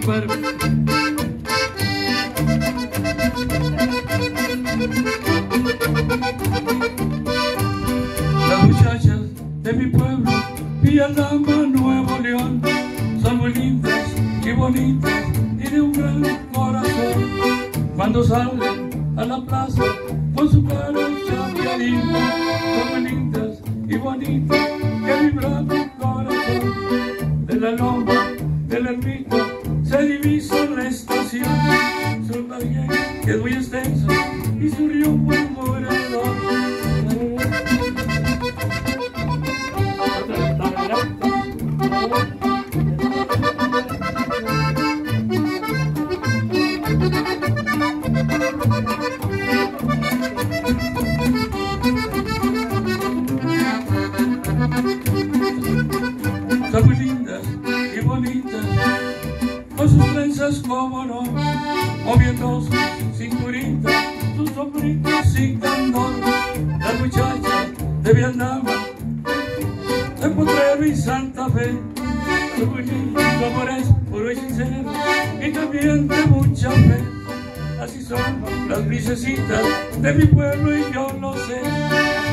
Las muchachas de mi pueblo, Villalamba, Nuevo León, son muy lindas y bonitas y de un gran corazón. Cuando salen a la plaza con su cara chapeadita, son muy lindas y bonitas que vibran mi corazón de la loma del ermita, se divisa la estación, su valle que es muy extenso y su río bonitas, con sus trenzas como no, moviendo su cinturita, sus sombritas y candor. Las muchachas de Vietnam, de Potrero y Santa Fe, su muy lindo amor es puro y sincero, y también de mucha fe. Así son las princesitas de mi pueblo y yo lo sé.